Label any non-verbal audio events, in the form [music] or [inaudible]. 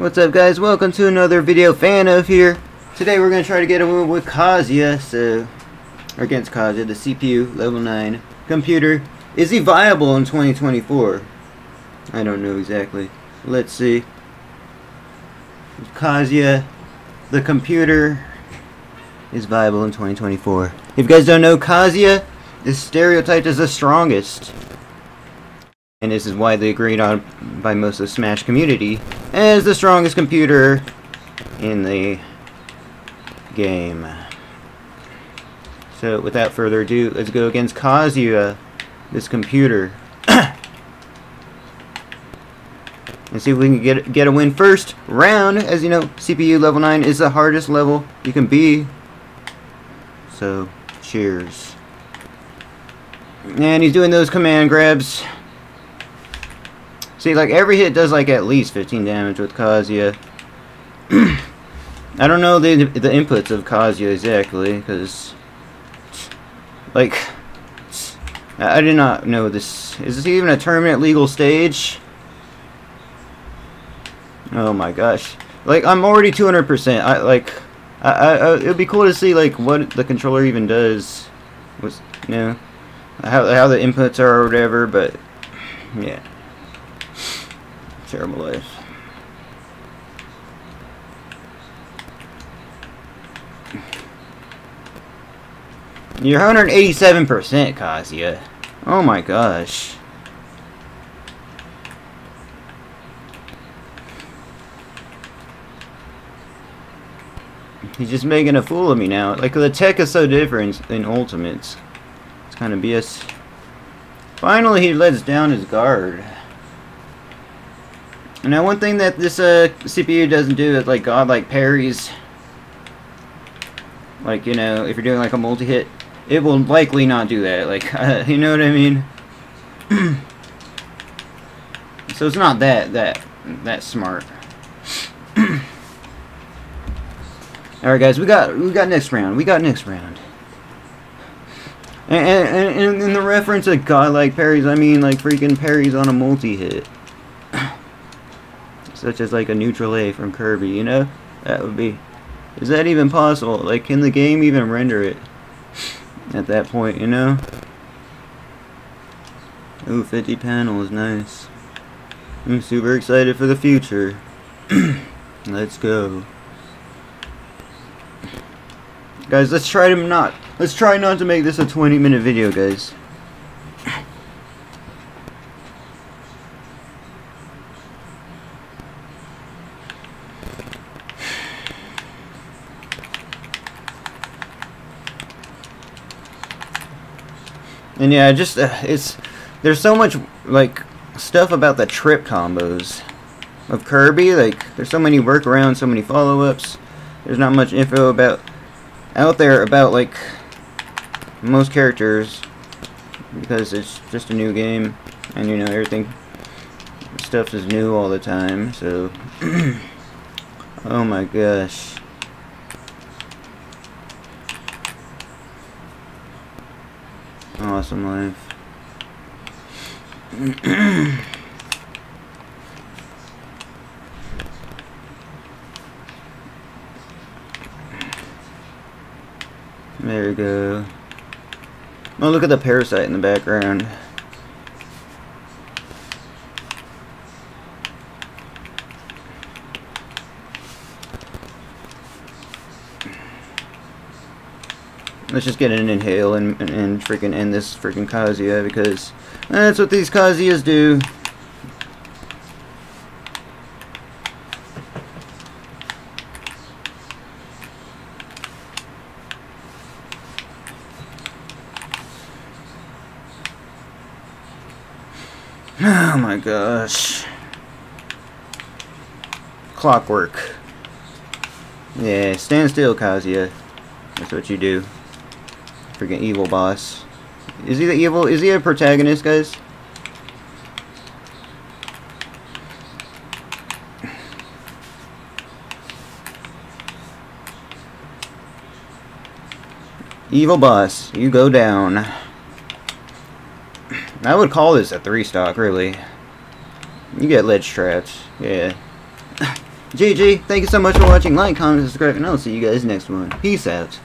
What's up guys, welcome to another video, Fan of here. Today we're going to try to get a win with Kazuya, so, or against Kazuya, the CPU, level 9, computer. Is he viable in 2024? I don't know exactly. Let's see. Kazuya, the computer, is viable in 2024. If you guys don't know, Kazuya is stereotyped as the strongest. And this is widely agreed on by most of the Smash community as the strongest computer in the game. So without further ado, let's go against Kazuya, this computer. [coughs] and see if we can get get a win first round. As you know, CPU level 9 is the hardest level you can be. So, cheers. And he's doing those command grabs. See, like, every hit does, like, at least 15 damage with Kazuya. [clears throat] I don't know the the inputs of Kazuya exactly, because, like, I did not know this. Is this even a tournament legal stage? Oh my gosh. Like, I'm already 200%. I, like, I, I, it would be cool to see, like, what the controller even does. Was, you know, how, how the inputs are or whatever, but, yeah. Terrible life. You're 187% Kazuya. Oh my gosh. He's just making a fool of me now. Like, the tech is so different in Ultimates. It's kind of BS. Finally, he lets down his guard. Now, one thing that this uh, CPU doesn't do is, like, godlike parries. Like, you know, if you're doing, like, a multi-hit, it will likely not do that. Like, uh, [laughs] you know what I mean? [clears throat] so it's not that, that, that smart. [clears throat] Alright guys, we got we got next round. We got next round. And, and, and in the reference of godlike parries, I mean like freaking parries on a multi-hit. Such as like a neutral A from Kirby, you know? That would be... Is that even possible? Like, can the game even render it? At that point, you know? Ooh, 50 panels, nice. I'm super excited for the future. [clears throat] Let's go. Guys, let's try to not... Let's try not to make this a 20 minute video, guys. And yeah, just, uh, it's... There's so much, like, stuff about the trip combos of Kirby. Like, there's so many workarounds, so many follow-ups. There's not much info about out there about like most characters because it's just a new game and you know everything stuff is new all the time so [clears throat] oh my gosh awesome life There we go. Oh, look at the parasite in the background. Let's just get an inhale and, and, and freaking end this freaking Kazuya because that's what these Kazuyas do. Oh my gosh. Clockwork. Yeah, stand still, Kazuya. That's what you do. Freaking evil boss. Is he the evil? Is he a protagonist, guys? Evil boss, you go down. I would call this a three stock, really. You get ledge traps, yeah. [laughs] GG, thank you so much for watching. Like, comment, subscribe, and I'll see you guys next one. Peace out.